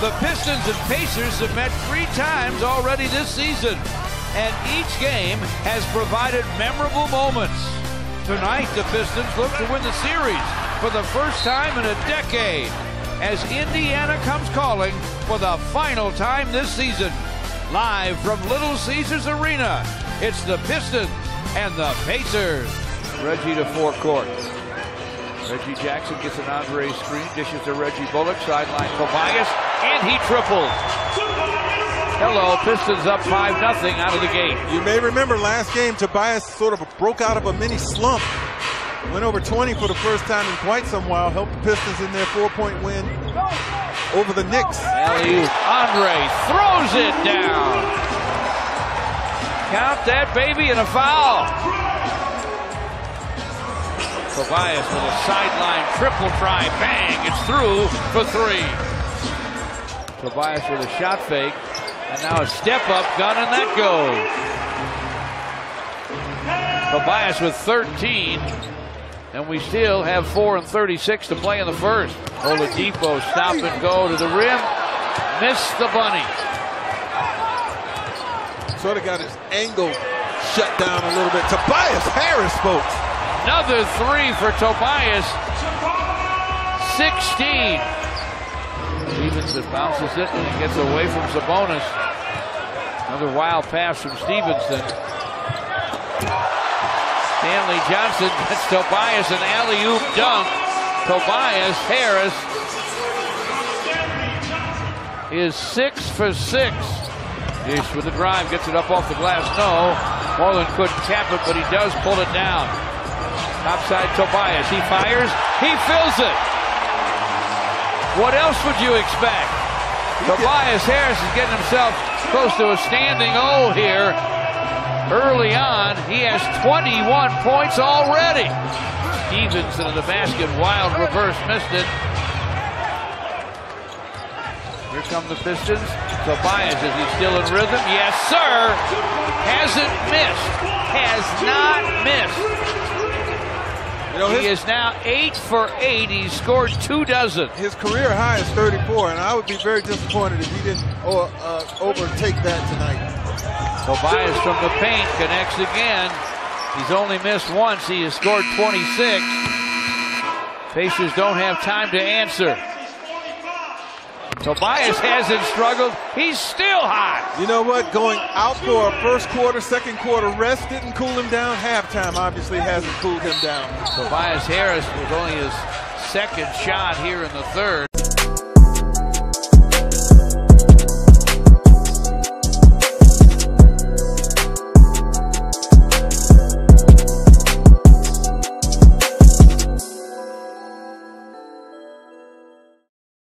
The Pistons and Pacers have met three times already this season, and each game has provided memorable moments. Tonight, the Pistons look to win the series for the first time in a decade as Indiana comes calling for the final time this season. Live from Little Caesars Arena, it's the Pistons and the Pacers. Reggie to forecourt. Reggie Jackson gets an Andre screen, dishes to Reggie Bullock, sideline Tobias, and he tripled. Hello, Pistons up 5 0 out of the gate. You may remember last game, Tobias sort of broke out of a mini slump. Went over 20 for the first time in quite some while, helped the Pistons in their four point win over the Knicks. Alley Andre throws it down. Count that baby and a foul. Tobias with a sideline triple try. Bang! It's through for three. Tobias with a shot fake. And now a step up gun, and that goes. Tobias with 13. And we still have 4 and 36 to play in the first. Oladipo stop and go to the rim. Missed the bunny. Sort of got his angle shut down a little bit. Tobias Harris, folks. Another three for Tobias. 16. Stephenson bounces it and he gets away from Sabonis. Another wild pass from Stephenson. Stanley Johnson gets Tobias an alley-oop dunk. Tobias Harris is six for six. Ish with the drive, gets it up off the glass. No, Moreland couldn't tap it, but he does pull it down. Topside Tobias, he fires, he fills it. What else would you expect? Tobias Harris is getting himself close to a standing O here. Early on, he has 21 points already. Stephenson in the basket, wild reverse, missed it. Here come the Pistons. Tobias, is he still in rhythm? Yes, sir. Hasn't missed. Has not missed. You know, he is now eight for eight. He's scored two dozen. His career high is 34, and I would be very disappointed if he didn't uh, uh, overtake that tonight. Tobias from the paint connects again. He's only missed once. He has scored 26. Pacers don't have time to answer. Tobias hasn't struggled. He's still hot. You know what? Going out for a first quarter, second quarter rest didn't cool him down. Halftime obviously hasn't cooled him down. Tobias Harris was only his second shot here in the third.